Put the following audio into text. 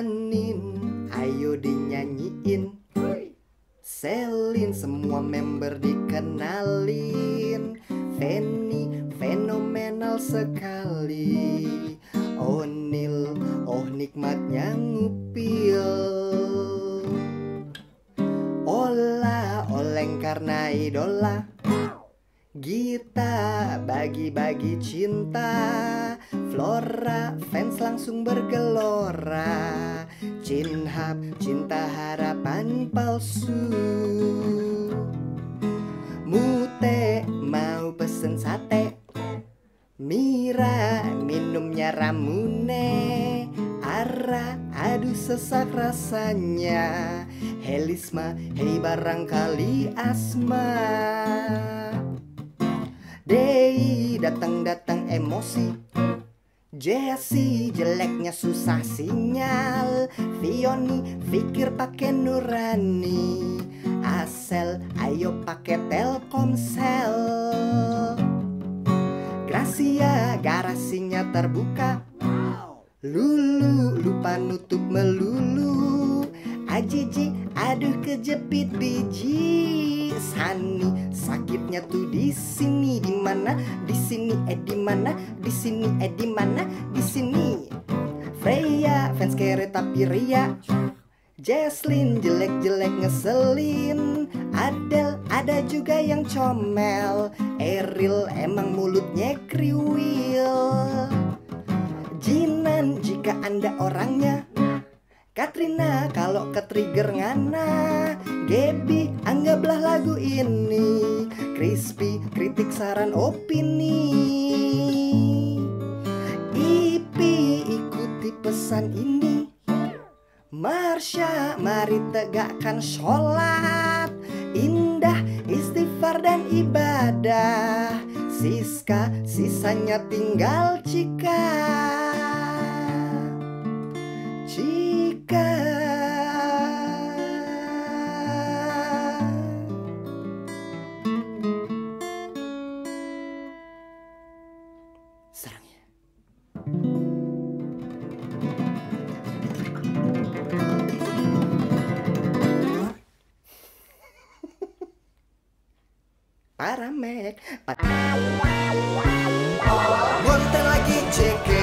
Anin ayo dinyanyiin. Selin semua member dikenalin. Feni fenomenal sekali. Onil oh nikmatnya ngupil. Ola oleng karena idola Gita bagi-bagi cinta. Flora fans langsung bergelora. Cinhap cinta harapan palsu. Mute mau pesen sate. Mira minumnya ramune. Ara aduh sesak rasanya. Helisma hei barangkali asma Dei datang-datang emosi. Jesse jeleknya susah sinyal. Fioni pikir pakai nurani. Asel ayo pakai telkomsel. Gracia garasinya terbuka. Lulu lupa nutup melulu. Ajiji aduh kejepit biji Sani. Sakitnya tuh di sini di mana? Di sini eh di mana? Di sini eh di mana? Di sini. Freya fans kere tapi ria. Jesslyn jelek-jelek ngeselin. Adel ada juga yang comel. Eril emang mulutnya kriwil. Jinan jika anda orangnya Katrina kalau ke trigger ngana. Gaby anggaplah lagu ini Crispy kritik saran opini. Ipi ikuti pesan ini. Marsha mari tegakkan sholat. Indah istighfar dan ibadah. Siska sisanya tinggal Cika menikah Sarangnya Paramek Monten lagi cekin